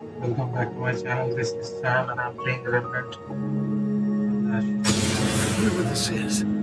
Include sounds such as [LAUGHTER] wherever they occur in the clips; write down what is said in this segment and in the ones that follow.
Welcome back to my channel. This is Sam and I'm playing Remnant. Uh, I wonder what this is.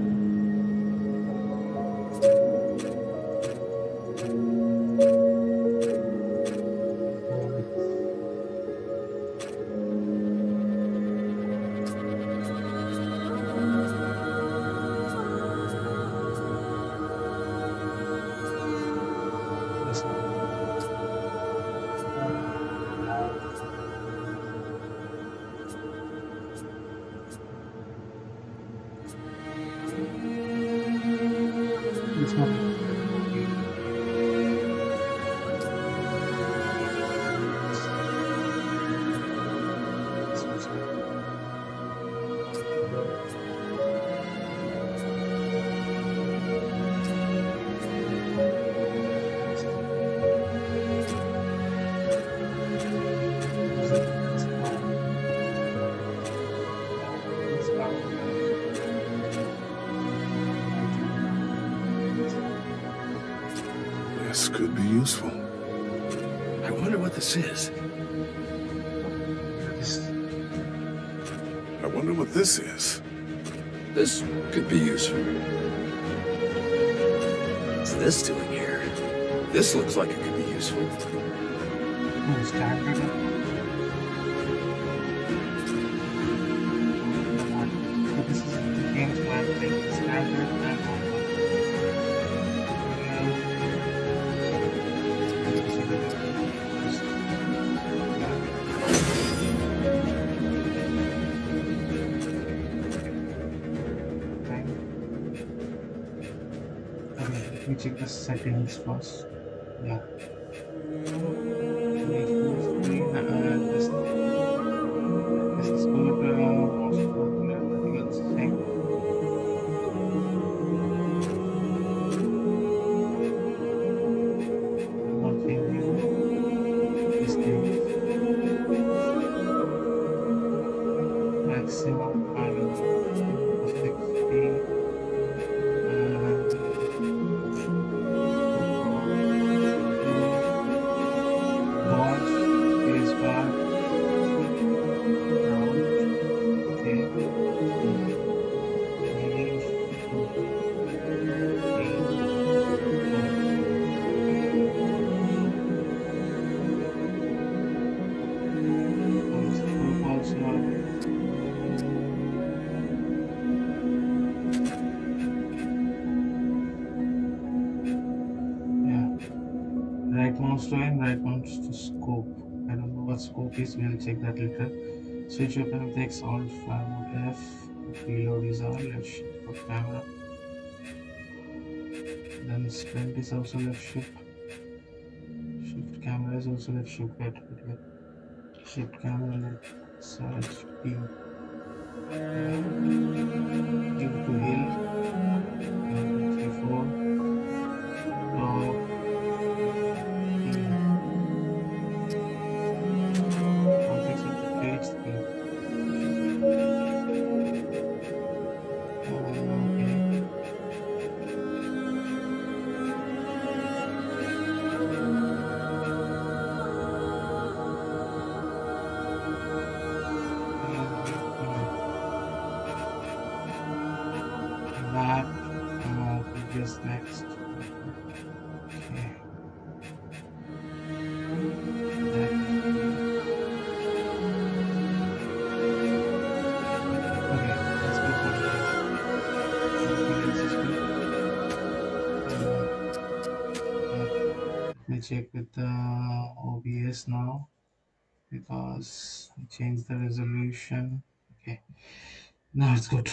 Check the settings first. Check that later. Switch open with X, Alt, fire F. Reload is R, left shift for camera. Then sprint is also left shift. Shift camera is also left shift. Wait, wait. Shift camera left side P. Give um, to. One, two, uh, three, four. Check with the OBS now because I changed the resolution. Okay, now it's good.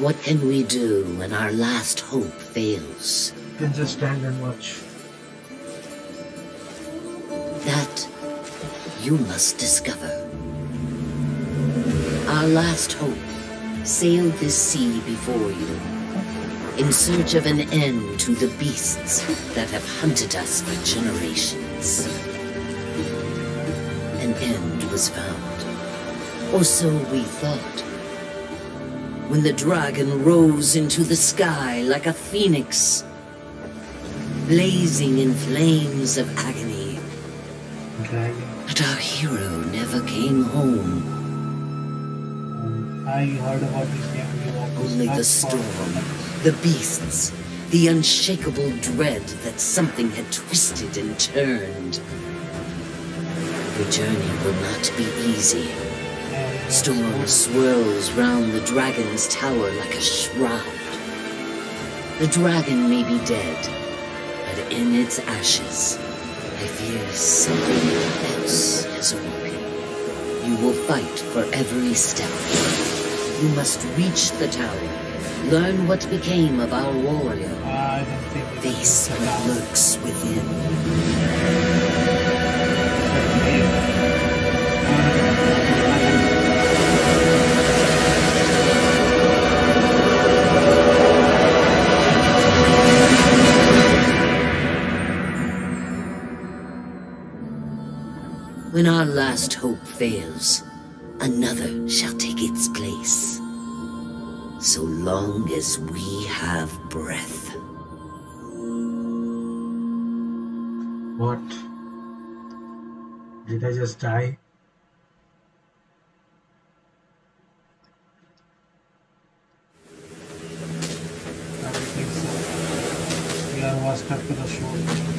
What can we do when our last hope fails? you can just stand and watch. That you must discover. Our last hope sailed this sea before you. in search of an end to the beasts that have hunted us for generations. An end was found, or so we thought. When the dragon rose into the sky like a phoenix, blazing in flames of agony, Dragon. but our hero never came home. Um, I heard about this game. You want to Only the storm, the beasts, the unshakable dread that something had twisted and turned. The journey will not be easy. Storm swirls round the dragon's tower like a shroud. The dragon may be dead, but in its ashes, I fear something else has awoken. You will fight for every step. You must reach the tower, learn what became of our warrior, ah, I don't think face what lurks within. When our last hope fails, another shall take its place. So long as we have breath. What? Did I just die? I think so. We are washed up to the shore.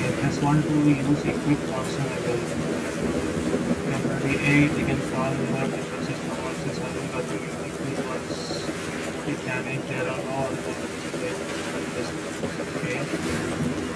Okay, press 1 to use equip option level. Temporary aid, you can with the system versus having got to use equip once it damage there are no other Okay.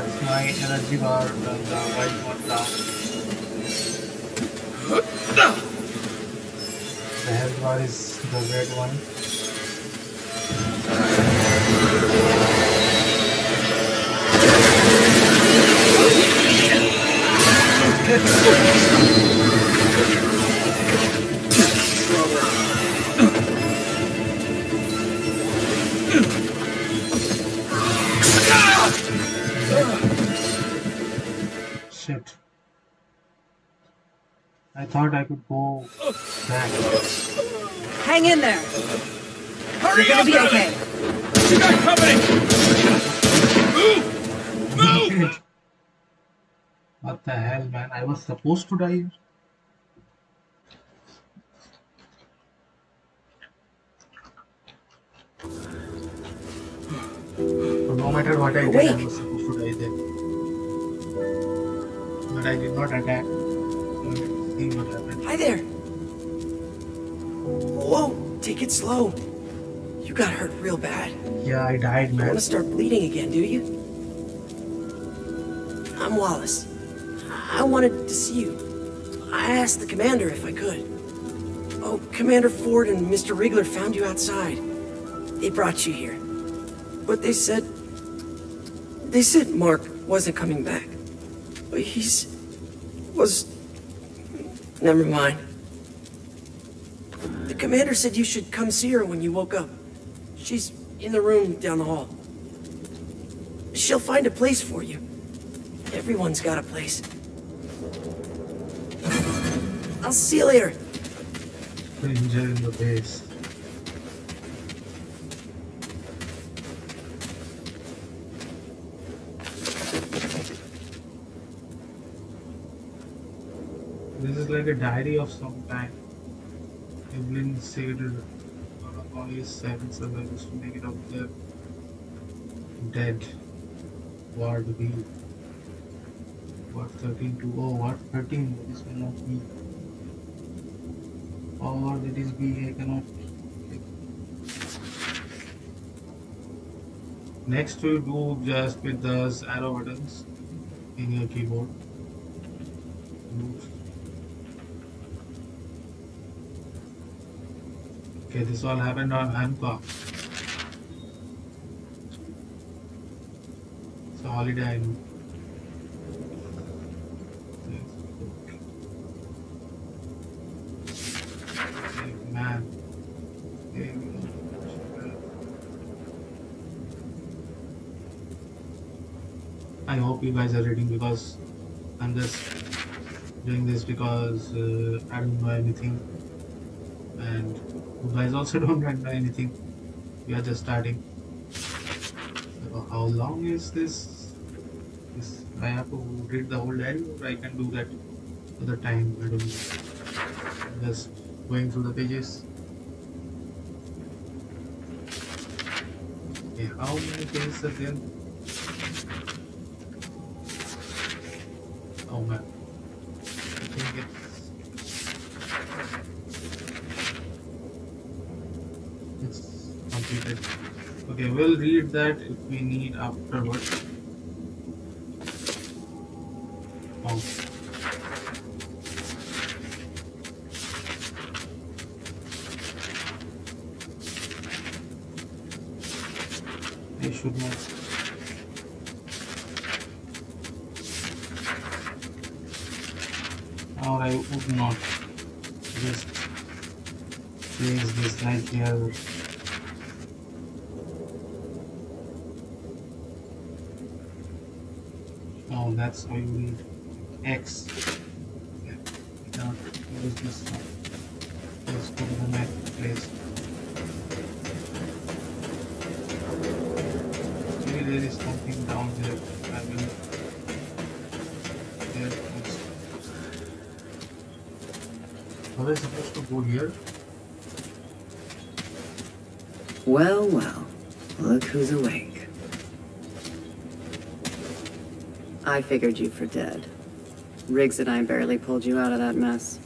that's my energy bar and the white one down. the health bar is the red one. Good. Thought I could go back. Hang in there. Hurry You're gonna up, be okay. You got company! Move! Move! [LAUGHS] What the hell, man? I was supposed to die here. So no matter what I did, I was supposed to die there. But I did not attack. Hi there. Whoa, take it slow. You got hurt real bad. Yeah, I died, man. You want to start bleeding again, do you? I'm Wallace. I wanted to see you. I asked the commander if I could. Oh, Commander Ford and Mr. Rigler found you outside. They brought you here. But they said... They said Mark wasn't coming back. But he's... was... Never mind. The commander said you should come see her when you woke up. She's in the room down the hall. She'll find a place for you. Everyone's got a place. I'll see you later. In the base. This is like a diary of some kind. Evelyn of only seven survivors to make it up there. Dead. Ward B. Ward 13 to oh, Ward 13. This will not be or that is B I cannot next we do just with the arrow buttons in your keyboard Move. Okay this all happened on Hancock it's a holiday I I hope you guys are reading because I'm just doing this because uh, I don't know anything. And you guys also [LAUGHS] don't know anything. We are just starting. So how long is this? this? I have to read the whole diary or I can do that other time. I don't know. Just going through the pages. Okay, how many pages are there? Oh man. I think it's it's completed. Okay, we'll read that if we need afterwards. That's how you X. Yeah, cannot use this one. Let's there is something down there. I will. There. Are we supposed to go here? Well, well, look who's awake. I figured you for dead. Riggs and I barely pulled you out of that mess.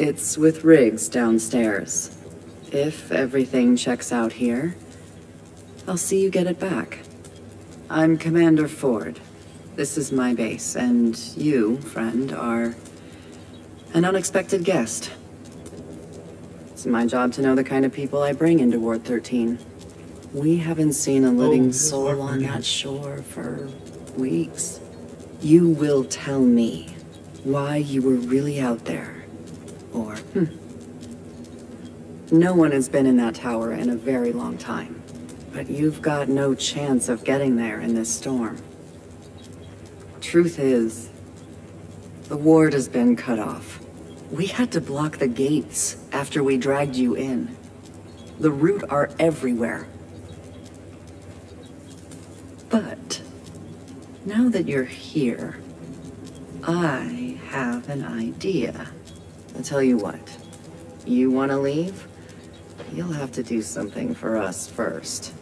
It's with Riggs downstairs. If everything checks out here, I'll see you get it back. I'm Commander Ford. This is my base, and you, friend, are an unexpected guest. It's my job to know the kind of people I bring into Ward 13. We haven't seen a living is soul on that shore for weeks. You will tell me why you were really out there. Or, hmm. No one has been in that tower in a very long time. But you've got no chance of getting there in this storm. Truth is, the ward has been cut off. We had to block the gates after we dragged you in. The root are everywhere. But, now that you're here, I have an idea. I'll tell you what. You want to leave? You'll have to do something for us first.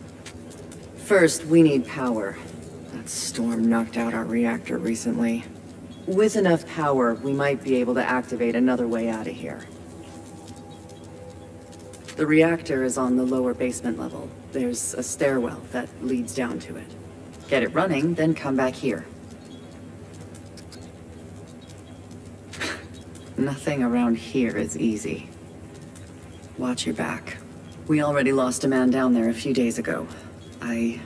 First, we need power. That storm knocked out our reactor recently. With enough power, we might be able to activate another way out of here. The reactor is on the lower basement level. There's a stairwell that leads down to it. Get it running, then come back here. [SIGHS] Nothing around here is easy. Watch your back. We already lost a man down there a few days ago. I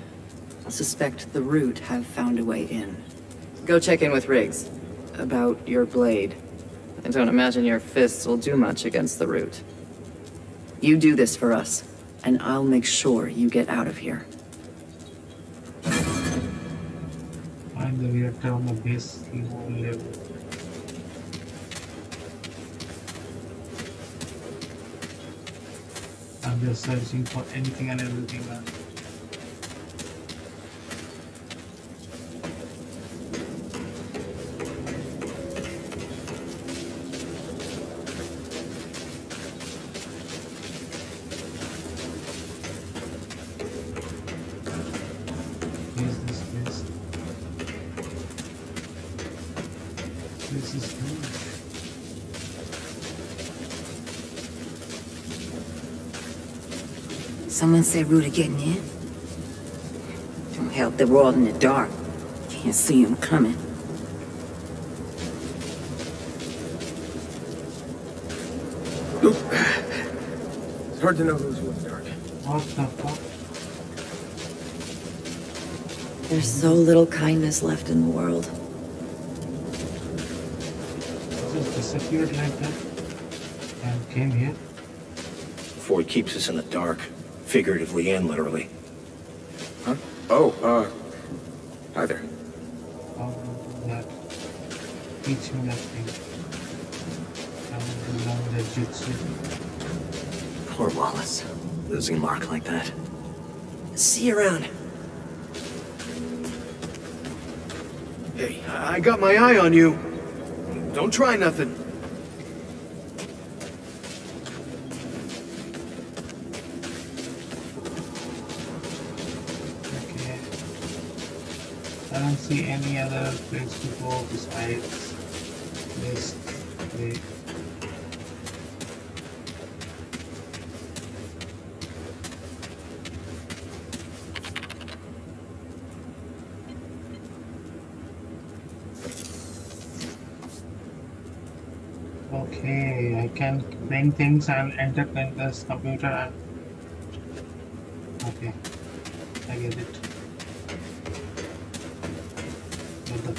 suspect the Root have found a way in. Go check in with Riggs about your blade. I don't imagine your fists will do much against the root. You do this for us, and I'll make sure you get out of here. Find the reactor on the base level. I'm just searching for anything and everything. Man. Someone said Rudy getting in? Don't help we're all in the dark. Can't see him coming. It's hard to know who's who in the dark. What the fuck? There's so little kindness left in the world. Just disappeared like that and came here. Ford keeps us in the dark, figuratively and literally. Huh? Oh, uh, hi there. How do that? Teach me that thing. I want to learn the jutsu. Poor Wallace. Losing Mark like that. See you around. Hey, I got my eye on you. Don't try nothing. See any other place to go besides this way. Okay, I can bring things and enter in this computer and okay, I get it.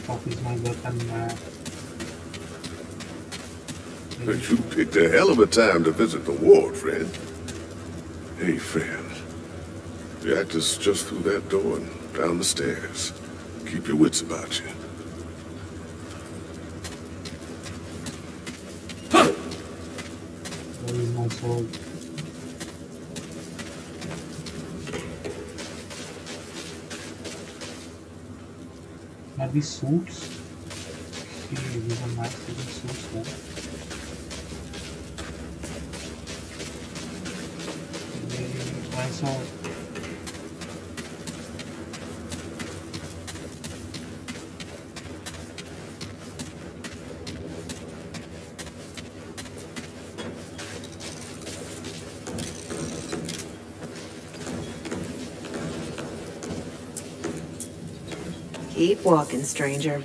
What the fuck is my weapon man? But you picked a hell of a time to visit the ward, friend. Hey, friend. The actor's just through that door and down the stairs. Keep your wits about you. Where is my sword? Are these suits? Keep walking, stranger.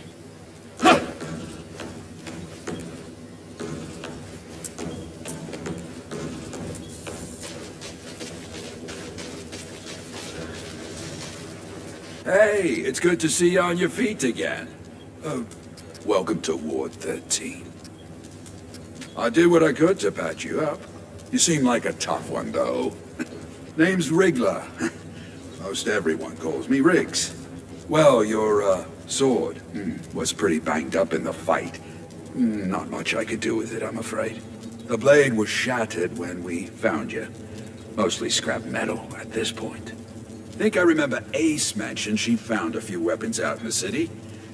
It's good to see you on your feet again. Oh, welcome to Ward 13. I did what I could to patch you up. You seem like a tough one, though. [LAUGHS] Name's Rigler. [LAUGHS] Most everyone calls me Riggs. Well, your, uh, sword mm, was pretty banged up in the fight. Mm, Not much I could do with it, I'm afraid. The blade was shattered when we found you. Mostly scrap metal at this point. Think I remember Ace mentioned she found a few weapons out in the city.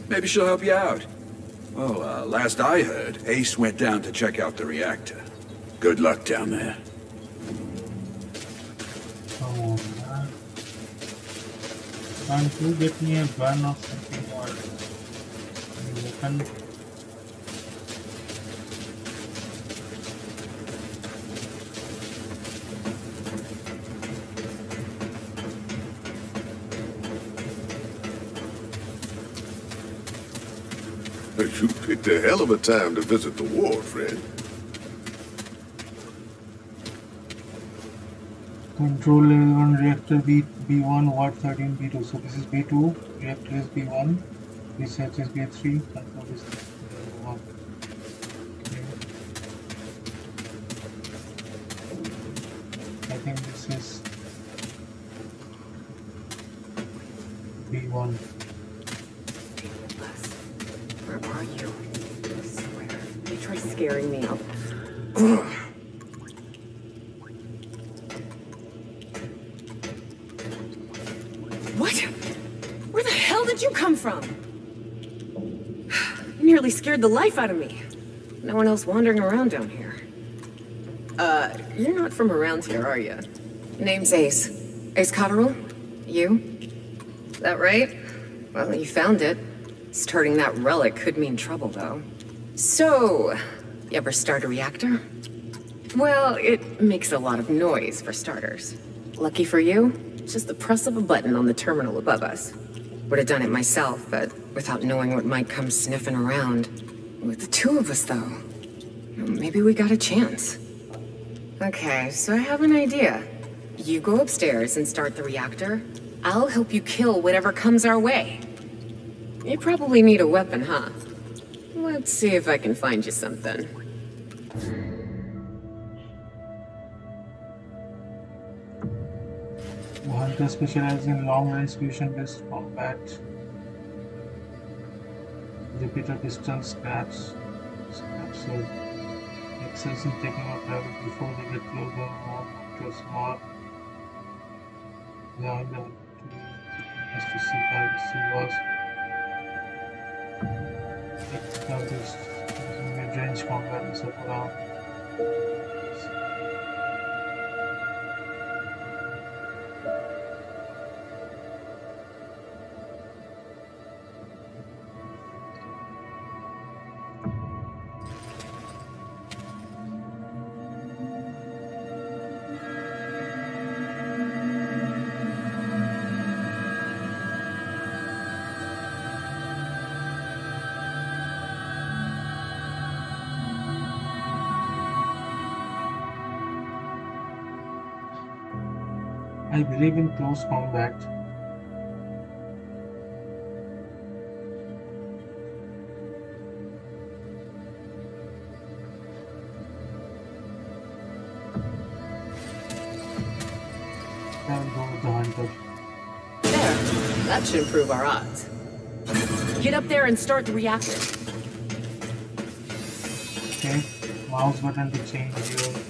Maybe she'll help you out. Well, uh, last I heard, Ace went down to check out the reactor. Good luck down there. Oh, man. Can't you get me a gun or something or a weapon? Picked a hell of a time to visit the ward, friend. Control level 1 reactor B, B1 Ward 13 B2 so this is B2 reactor is B1 research is B3 control is B1 out of me. No one else wandering around down here. Uh, you're not from around here, are you? Name's Ace. Ace Cotterill? You? That right? Well, you found it. Starting that relic could mean trouble, though. So, you ever start a reactor? Well, it makes a lot of noise, for starters. Lucky for you, just the press of a button on the terminal above us. Would have done it myself, but without knowing what might come sniffing around. With the two of us, though, maybe we got a chance. Okay, so I have an idea. You go upstairs and start the reactor. I'll help you kill whatever comes our way. You probably need a weapon, huh? Let's see if I can find you something. Hunter specializes in long-range fusion-based combat. Repeater pistol scraps. Scraps so excels in taking out target before they get closer or to a small level to has to see targets who was targets mid-range combat and so around. I believe in close combat. I will the hunter. There. That should improve our odds. Get up there and start the reactor. Okay, mouse button to change your.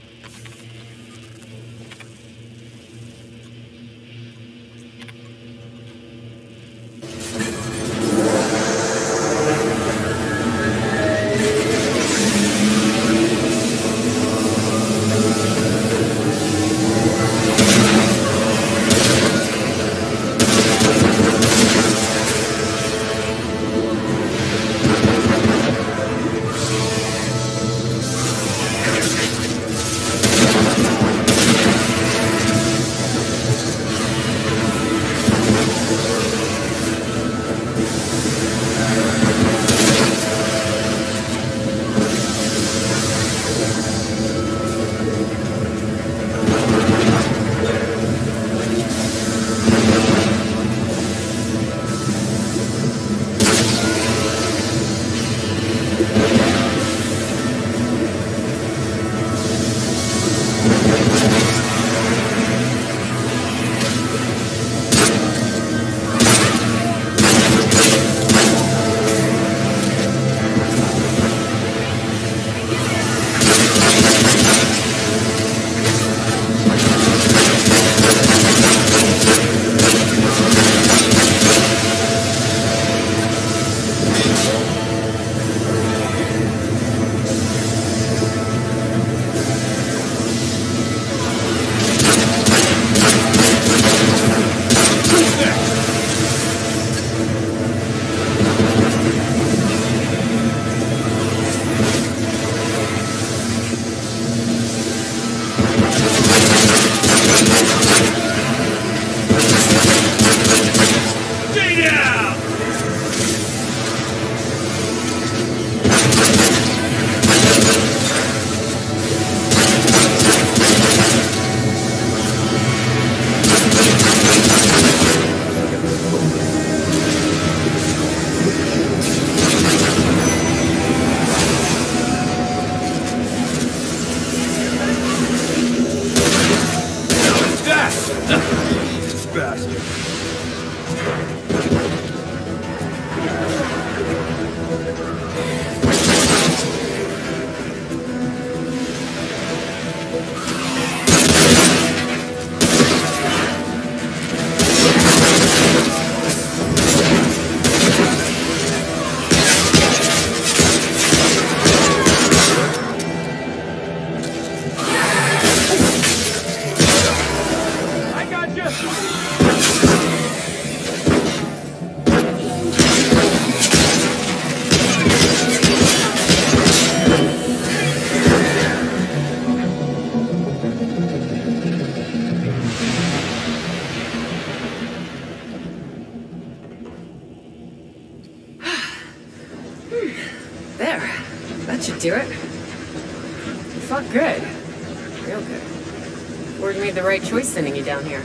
choice sending you down here.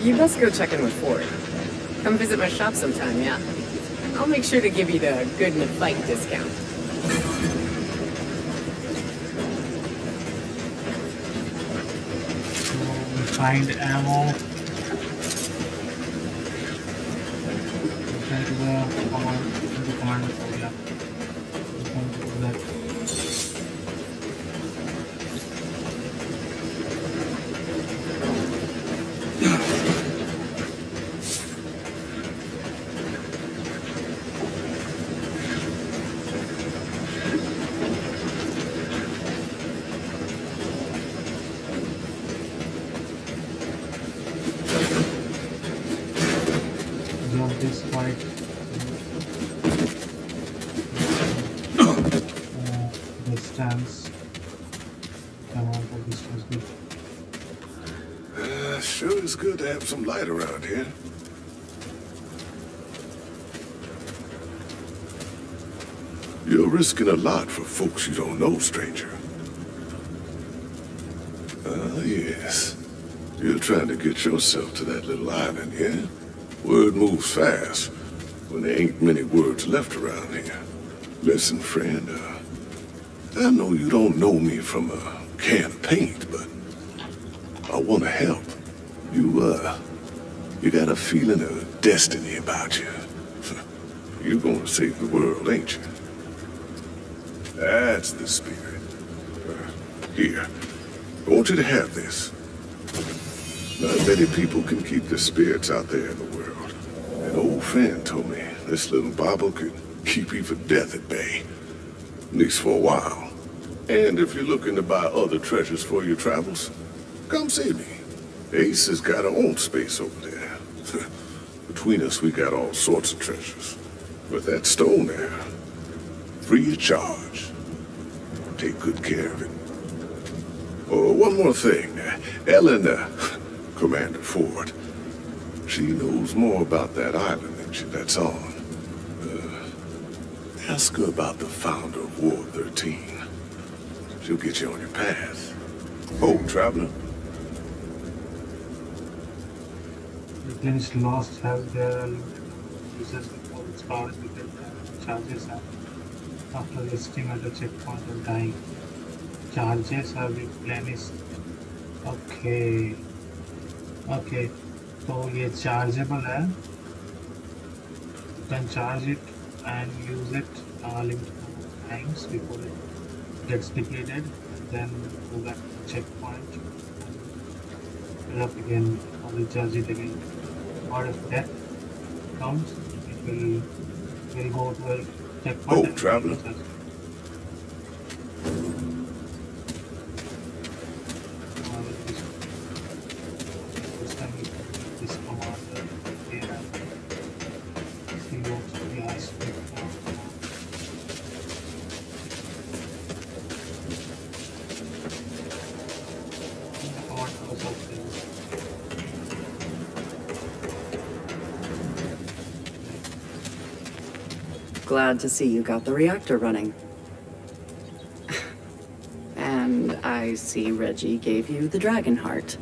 You best go check in with Ford. Come visit my shop sometime, yeah? I'll make sure to give you the good in the fight discount. Find ammo. Return to the command, to the command area. Return to that. Jump this fight. Uh, distance. Amount of distance. Good. Uh, sure is good to have some light around here. You're risking a lot for folks you don't know, stranger. Ah, yes. You're trying to get yourself to that little island, yeah? Word moves fast when there ain't many words left around here. Listen, friend, uh, I know you don't know me from a can of paint, but I want to help. You, uh, you got a feeling of destiny about you. [LAUGHS] You're gonna save the world, ain't you? That's the spirit. Uh, here, I want you to have this. Not many people can keep the spirits out there in the world. An old friend told me this little bauble could keep even death at bay. At least for a while. And if you're looking to buy other treasures for your travels, come see me. Ace has got her own space over there. [LAUGHS] Between us, we got all sorts of treasures. But that stone there, free of charge. Take good care of it. Oh, one more thing. Ellen, uh, [LAUGHS] Commander Ford, she knows more about that island than she lets on. Uh, ask her about the founder of Ward 13. She'll get you on your path. Oh, traveler, Replenish lost health. Uses all its powers because charges are after resting at a checkpoint and dying. Charges are replenished. Okay. Okay. तो ये chargeable है. You can charge it and use it uh, limited number of times before it gets depleted. And then go back to the checkpoint. Fill up again or recharge it again. Or if death comes, it will will go to a checkpoint. Oh, traveler. Glad to see you got the reactor running. And I see Reggie gave you the dragon heart.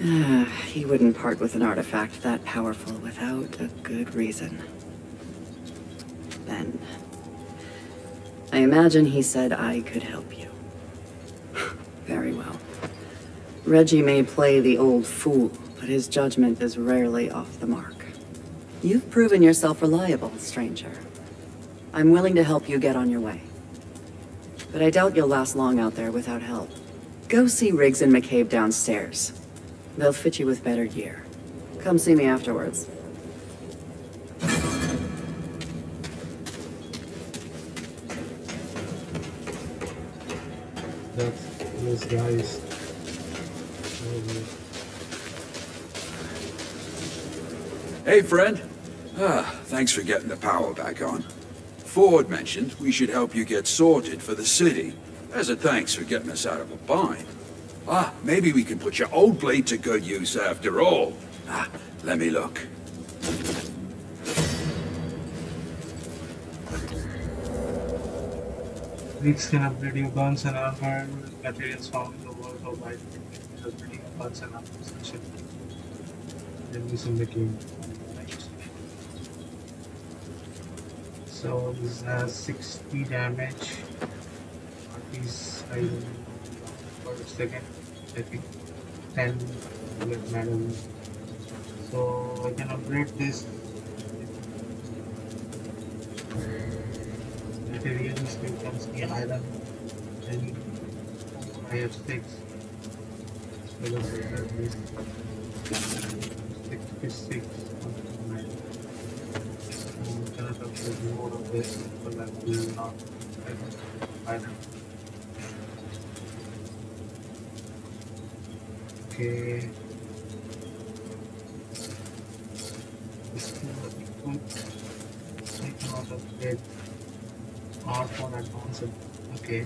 Ah, he wouldn't part with an artifact that powerful without a good reason. Then, I imagine he said I could help you. [LAUGHS] Very well. Reggie may play the old fool, but his judgment is rarely off the mark. You've proven yourself reliable, stranger. I'm willing to help you get on your way. But I doubt you'll last long out there without help. Go see Rigs and McCabe downstairs. They'll fit you with better gear. Come see me afterwards. That this guy is. Hey, friend. Ah, thanks for getting the power back on. Ford mentioned we should help you get sorted for the city, as a thanks for getting us out of a bind. Ah, maybe we can put your old blade to good use after all. Ah, let me look. Upgrade your guns and armor materials found in the world of upgrading guns and armor section. The game. so this has 60 damage. At least I for a second I think 10 bullet medal so I can upgrade this. Materials becomes the iron then I have 6 so that's 6 6 this okay this is I cannot upgrade R for advanced. Okay.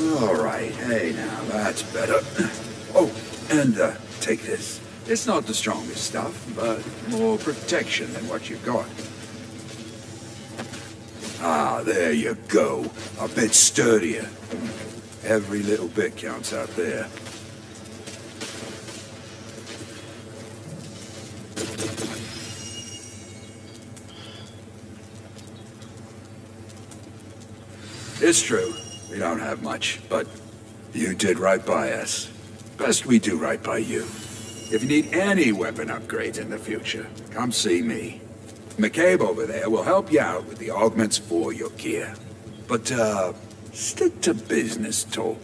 All right, hey now, that's better. Oh, and uh, take this. It's not the strongest stuff, but more protection than what you've got. Ah, there you go. A bit sturdier. Every little bit counts out there. It's true. We don't have much, but you did right by us. Best we do right by you. If you need any weapon upgrades in the future, come see me. McCabe over there will help you out with the augments for your gear. But, uh, stick to business talk.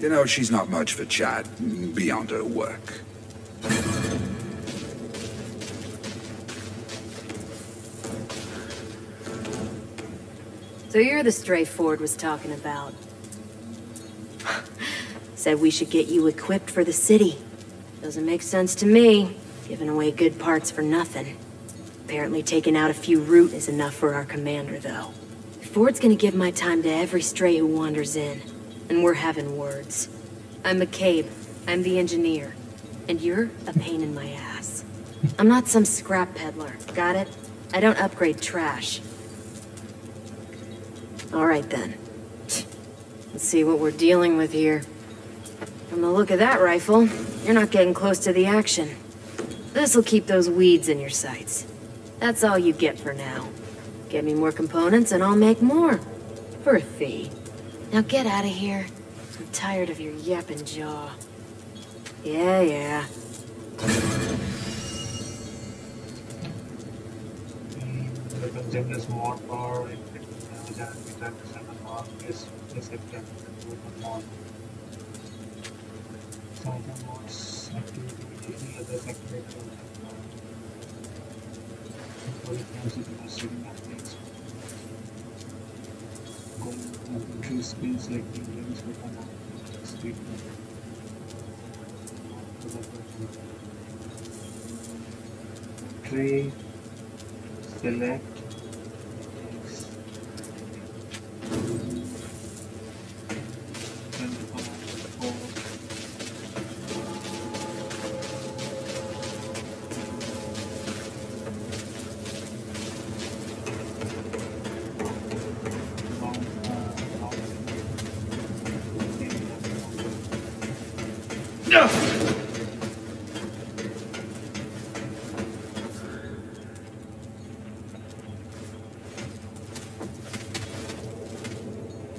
You know, she's not much for chat beyond her work. So you're the stray Ford was talking about. Said we should get you equipped for the city. Doesn't make sense to me, giving away good parts for nothing. Apparently taking out a few root is enough for our commander, though. Ford's gonna give my time to every stray who wanders in. And we're having words. I'm McCabe. I'm the engineer. And you're a pain in my ass. [LAUGHS] I'm not some scrap peddler, got it? I don't upgrade trash. All right then. Let's see what we're dealing with here. From the look of that rifle, you're not getting close to the action. This'll keep those weeds in your sights. That's all you get for now. Get me more components and I'll make more. For a fee. Now get out of here. I'm tired of your yapping jaw. Yeah, yeah. Weapon generous more power, inflicting damage and attack and mark to the mods to shooting techniques. Going infantry like the rings weapon mod, speed. Tray, select,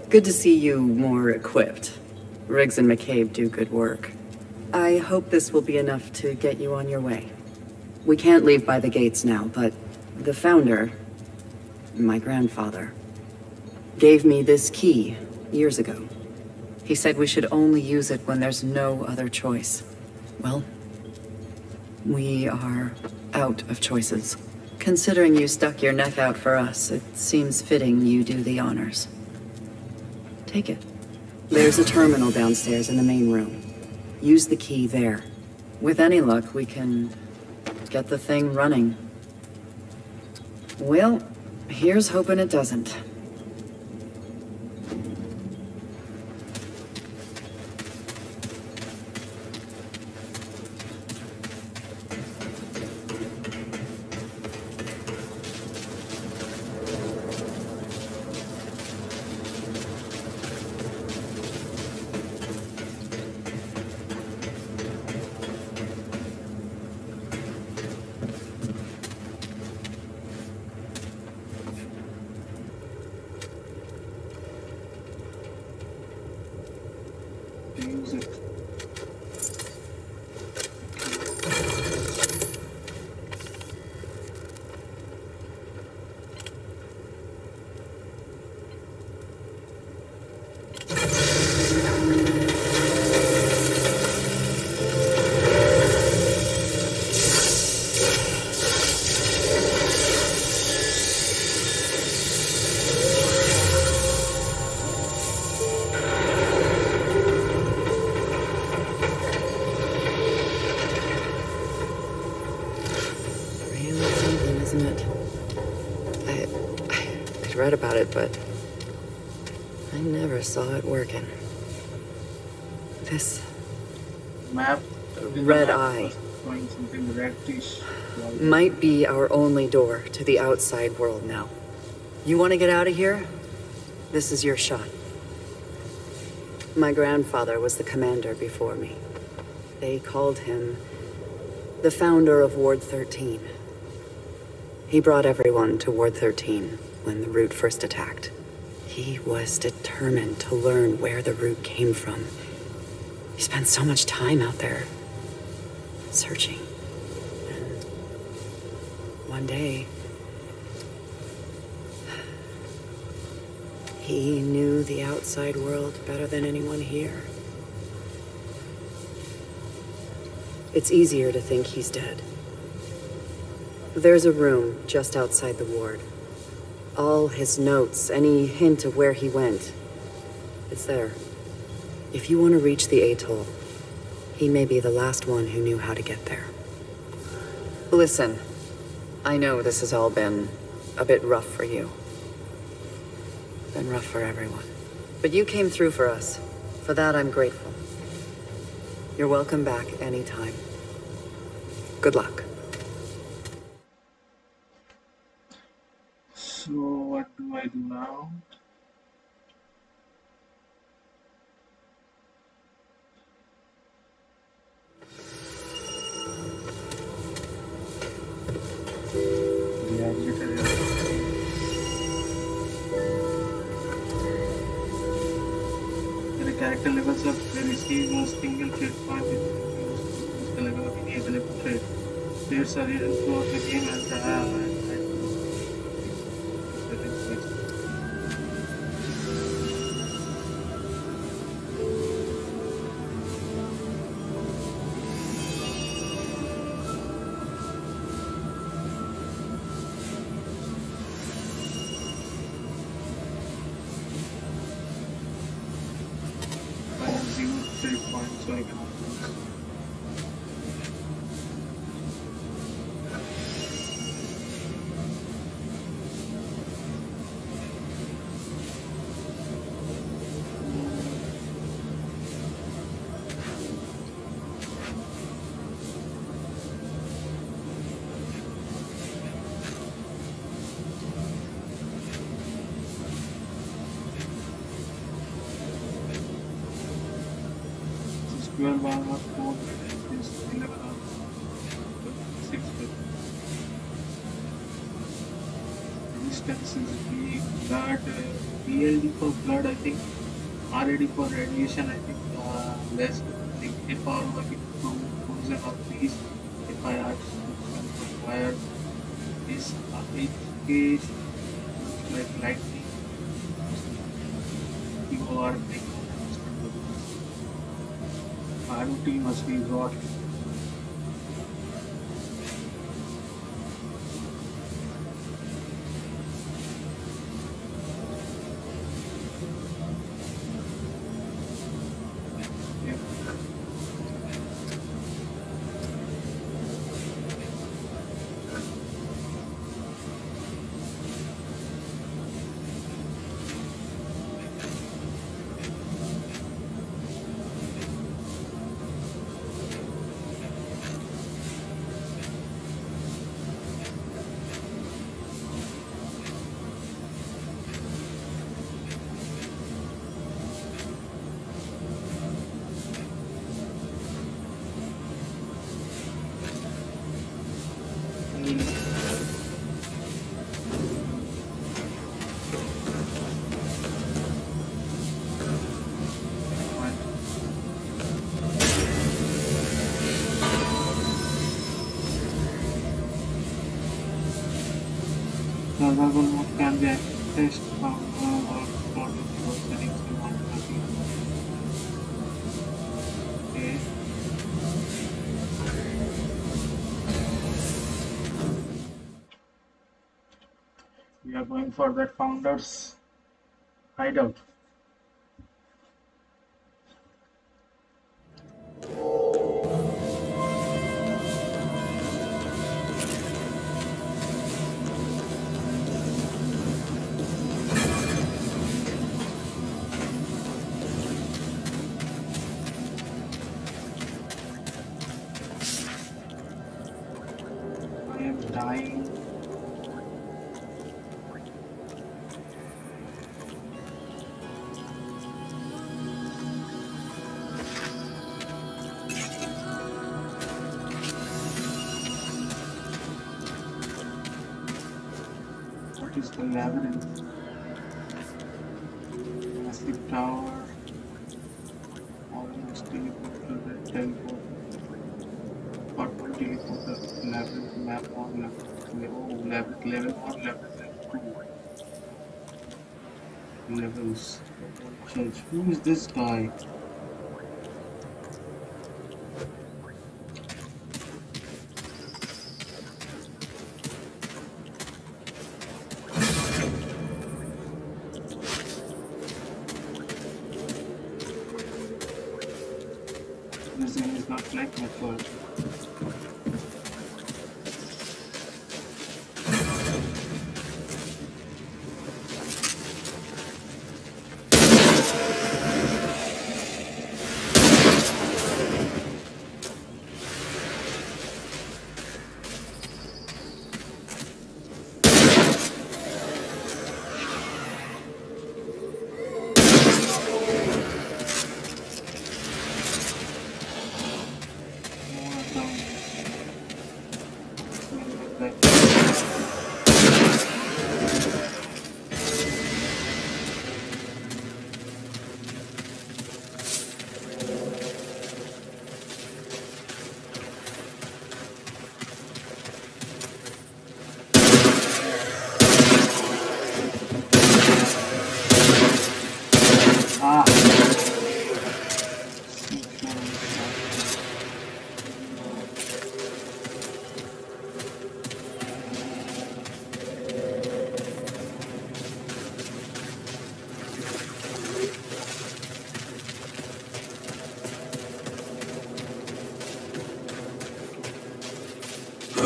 Good to see you more equipped. Rigs and McCabe do good work. I hope this will be enough to get you on your way. We can't leave by the gates now, but the founder, my grandfather, gave me this key years ago. He said we should only use it when there's no other choice. Well, we are out of choices. Considering you stuck your neck out for us, it seems fitting you do the honors. Take it. There's a terminal downstairs in the main room. Use the key there. With any luck, we can get the thing running. Well, here's hoping it doesn't. I never saw it working. This Map. Red eye. Showing something reddish. might be our only door to the outside world now. You want to get out of here? This is your shot. My grandfather was the commander before me. They called him the founder of Ward 13. He brought everyone to Ward 13 when the root first attacked. He was determined to learn where the root came from. He spent so much time out there searching. And one day, he knew the outside world better than anyone here. It's easier to think he's dead. There's a room just outside the ward. All his notes, any hint of where he went, it's there. If you want to reach the atoll, he may be the last one who knew how to get there. Listen, I know this has all been a bit rough for you. Been rough for everyone. But you came through for us. For that, I'm grateful. You're welcome back anytime. Good luck. So what do I do now? Character levels up, they receive a single trait point is the level of any available trait. Players are hidden throughout the game and have and 12 bar not 4 is 11 hours 6 resistance is B blood uh, BLD for blood I think RAD for radiation I think uh, less like if I like two thousand of these if I add wire this uh, it is like lightning you are like ROT must be got. Mode can be accessed from settings you want to see. Okay. We are going for that founder's hideout. Labyrinth? Massive tower. Almost teleport to the teleport. Purple teleporter. Labyrinth map on left. Oh, labyrinth level 1, labyrinth level 2. Levels. Church. Who is this guy?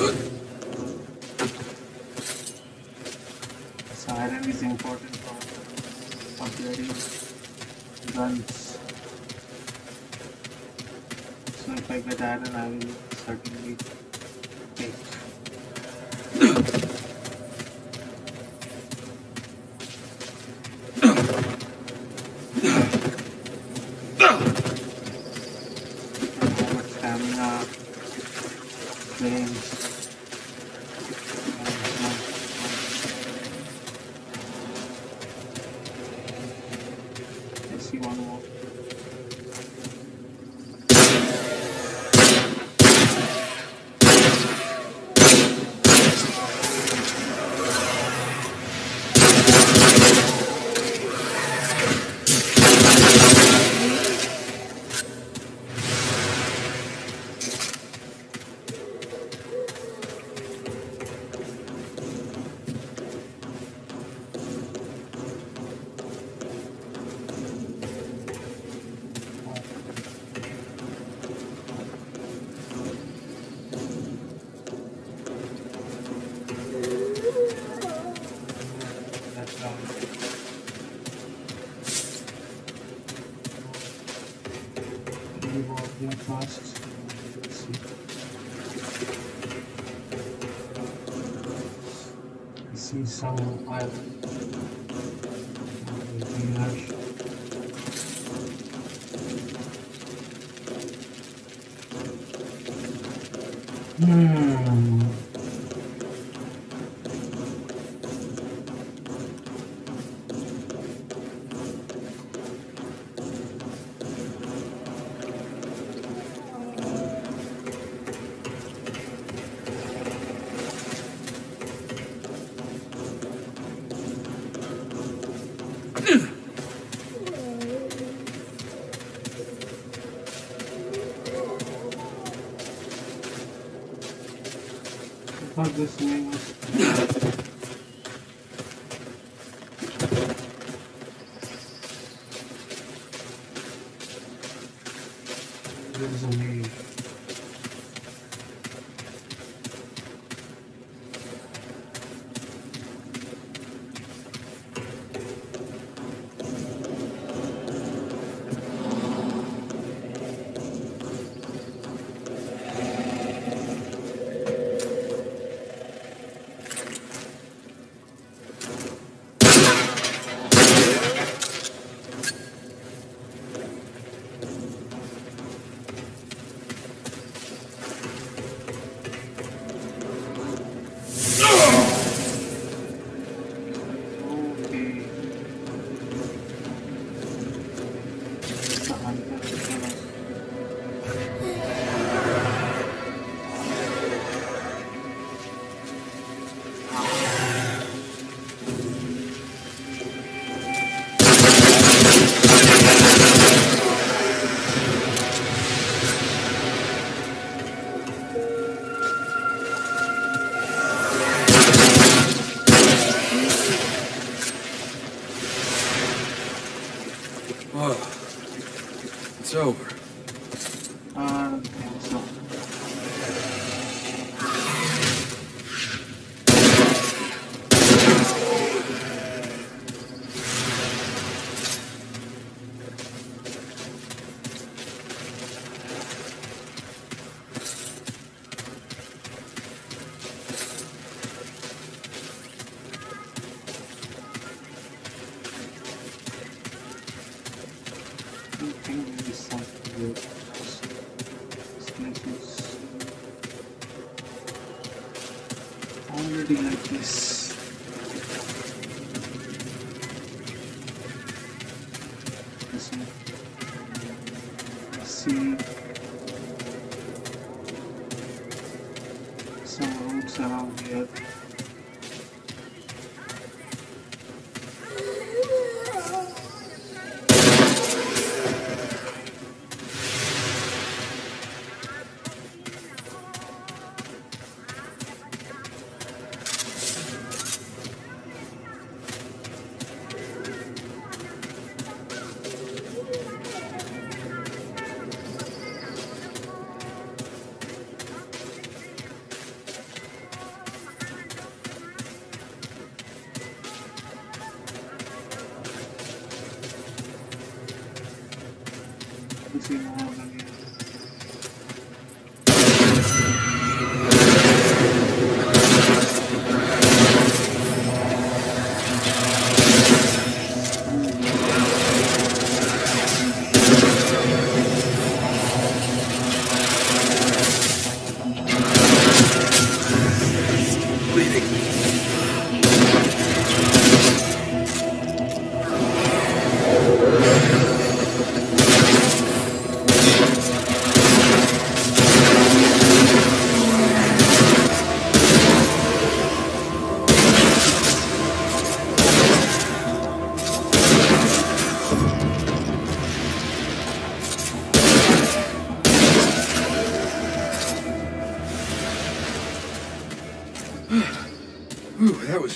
끝. some this name. There's a name.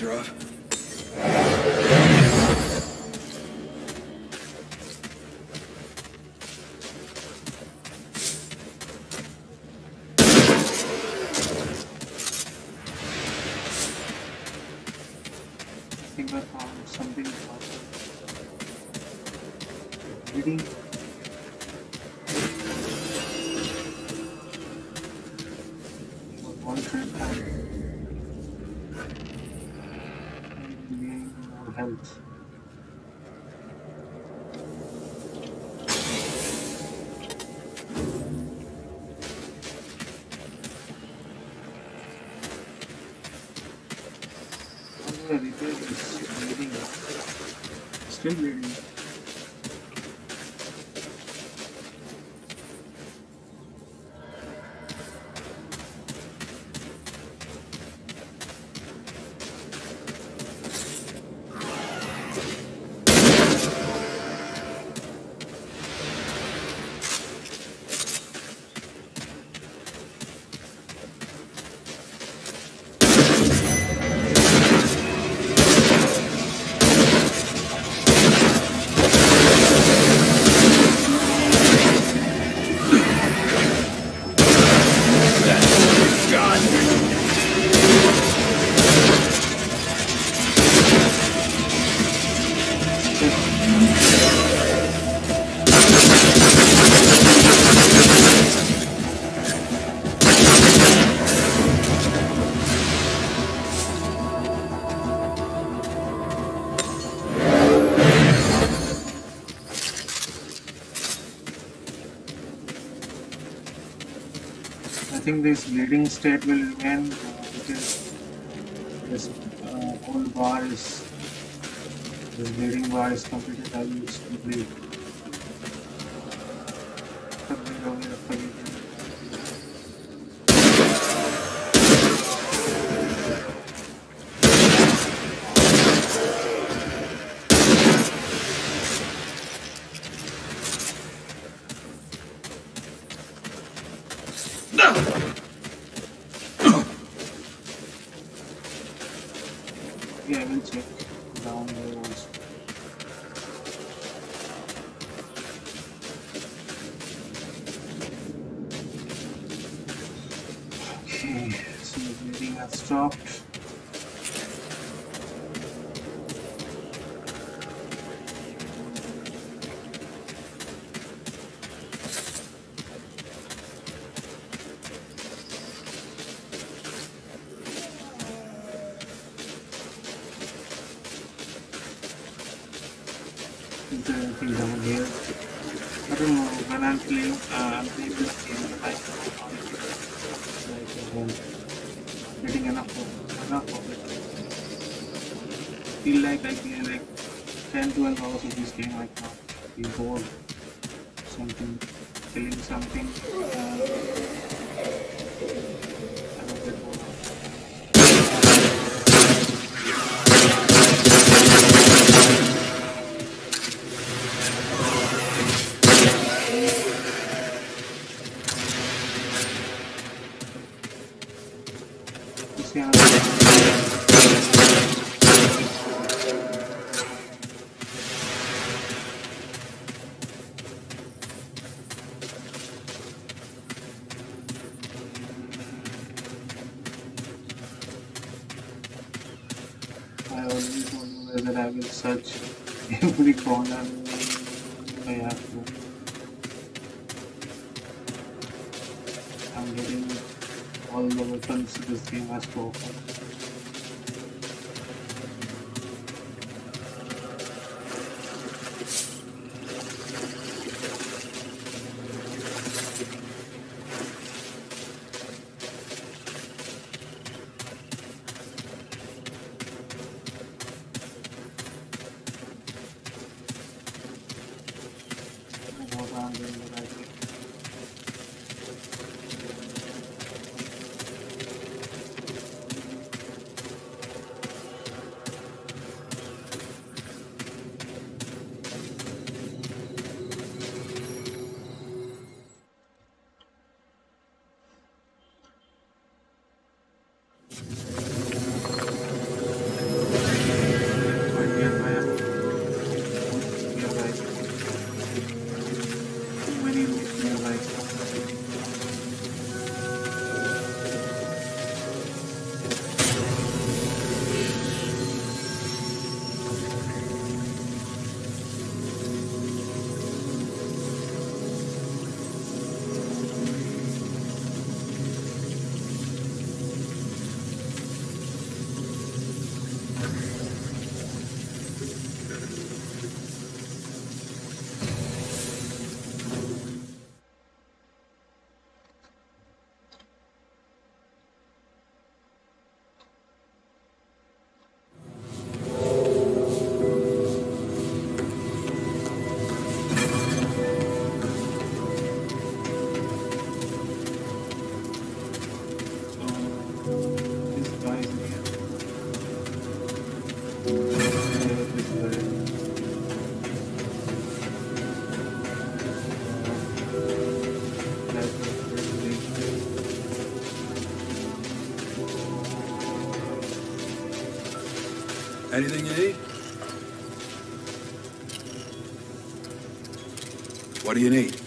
are off. time this bleeding state will remain, uh, which this uh, whole bar is, this bleeding bar is completed, I will still bleed. game like that. Anything you need? What do you need?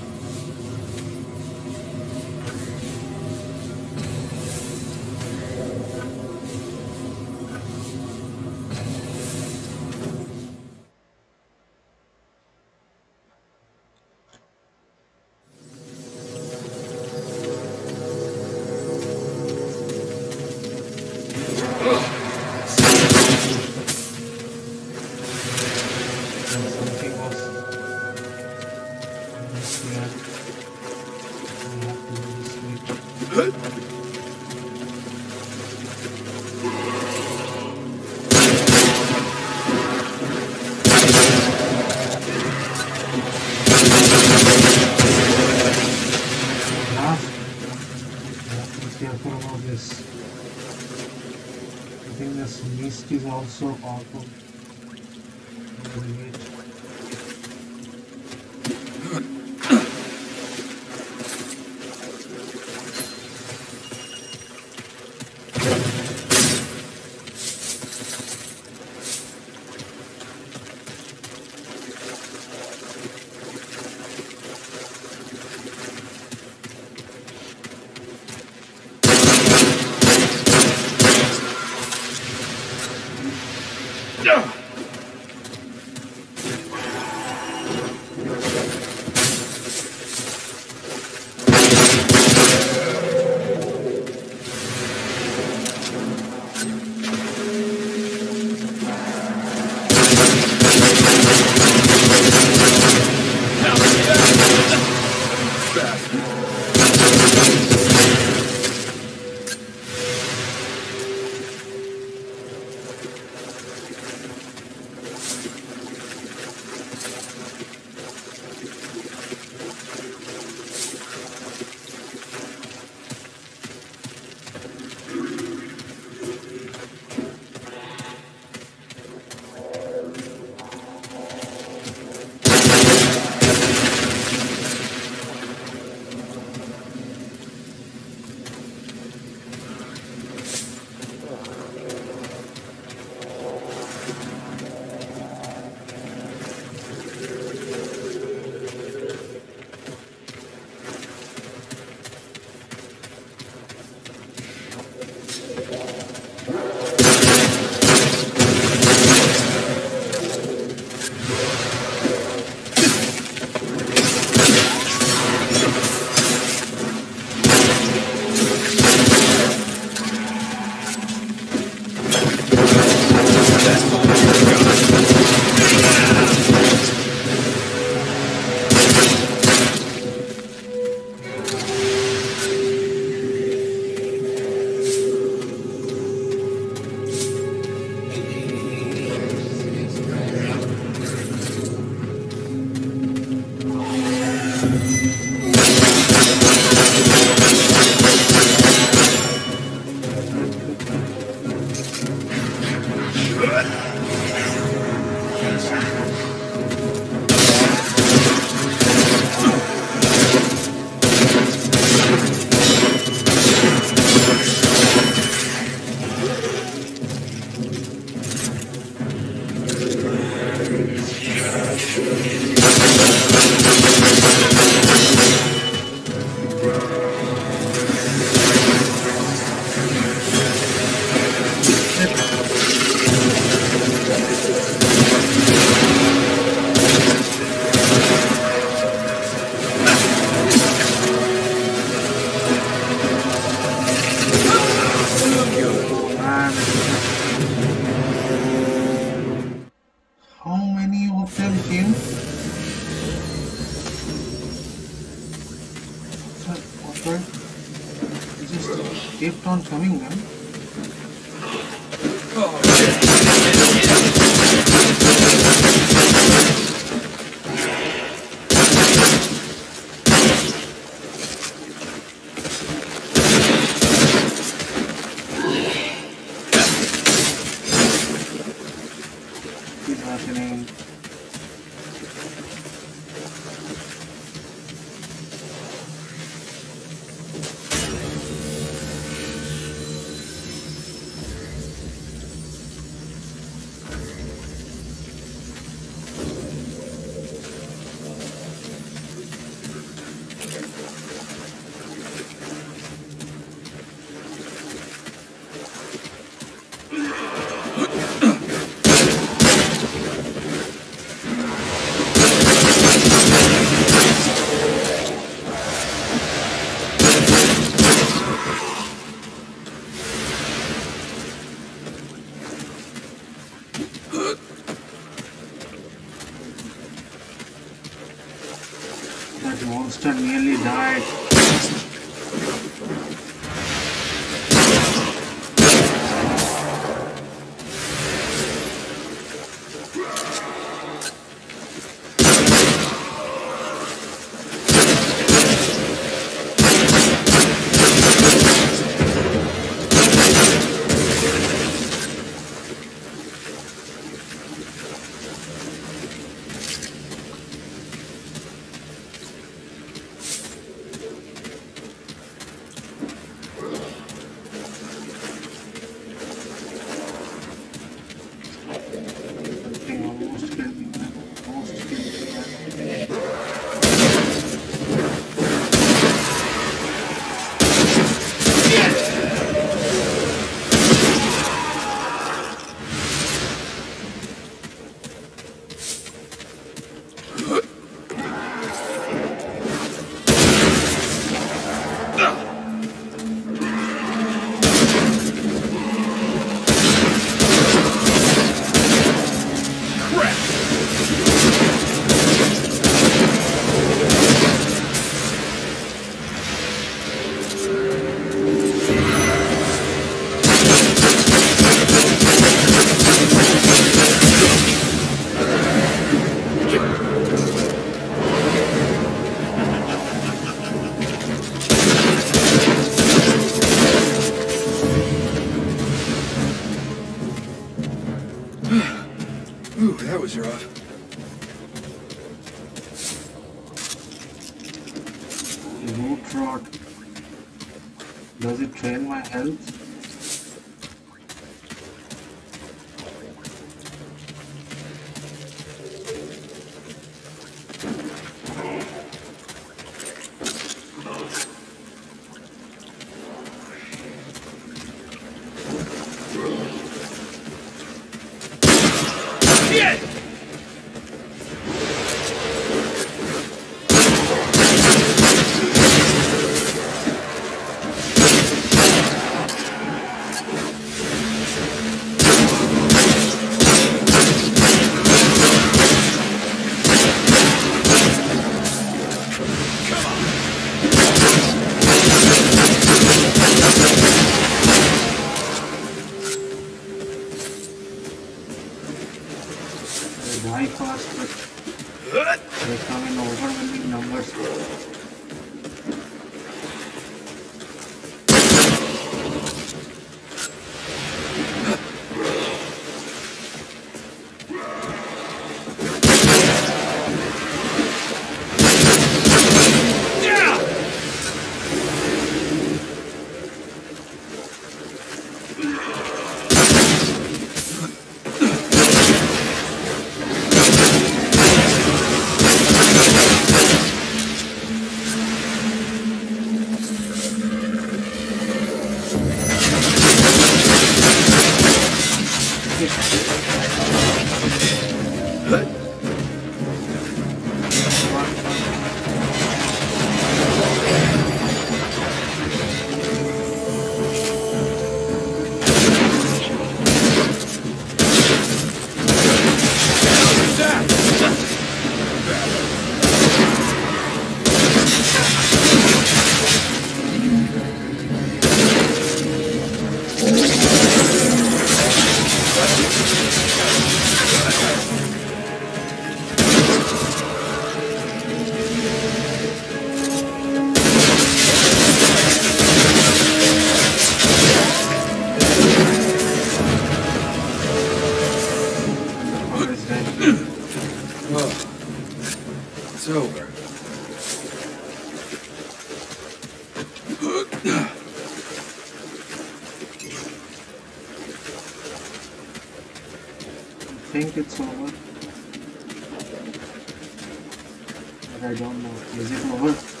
I don't know. Is it over?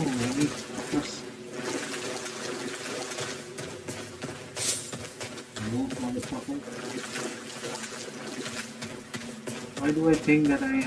Oh, maybe. Of course. Move, motherfucker. Think that I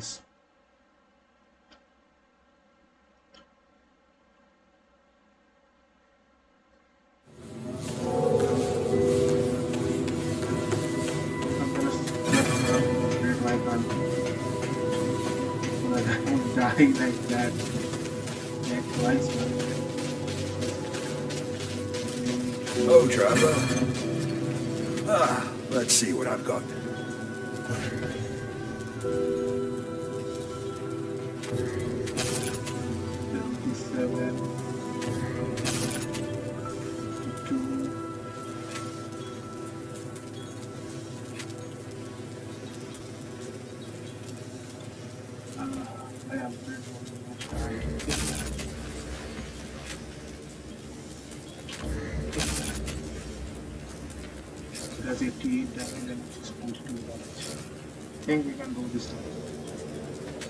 things. dying like that. Yeah, twice. Oh, Trevor. Ah, let's see what I've got.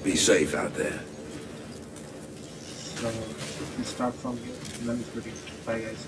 Be safe out there. So, start from here. Then it's Bye guys.